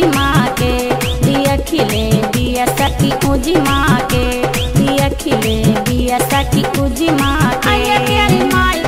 पूजी माँ के दिया खिले दिया सखी पूजी माँ के दिया खिले दिया सखी पूजी माँ के प्यारी माई।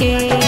के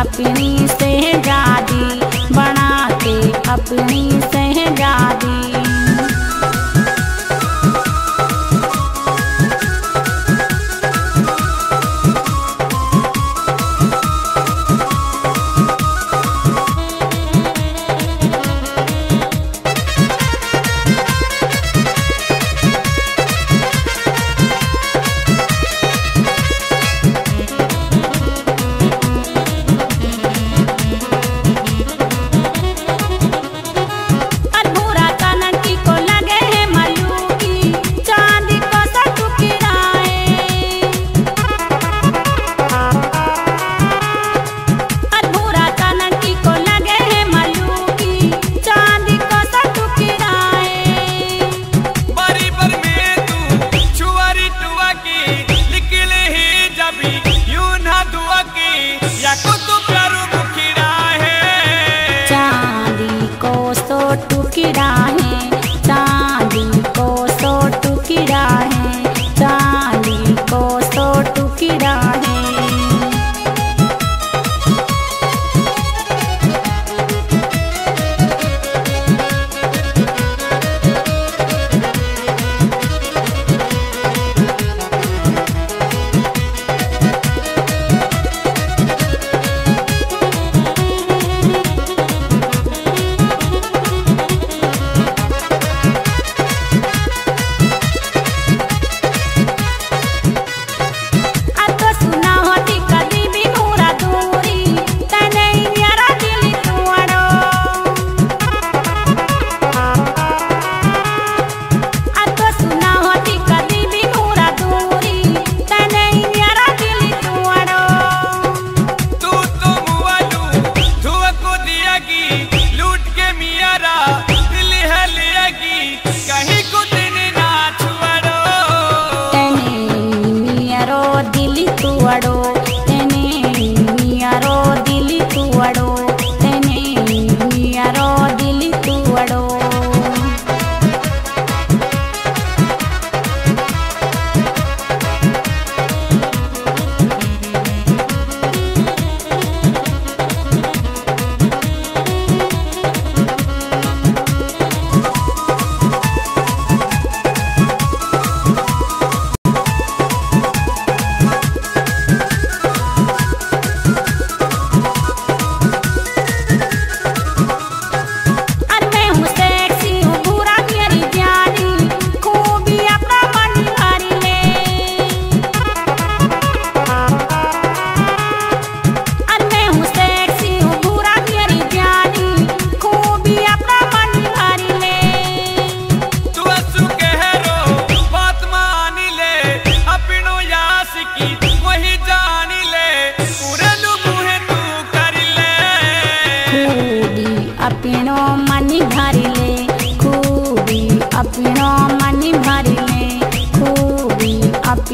अपनी सहजादी बना के अपनी सहजादी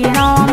पीड़ो मनी भरिले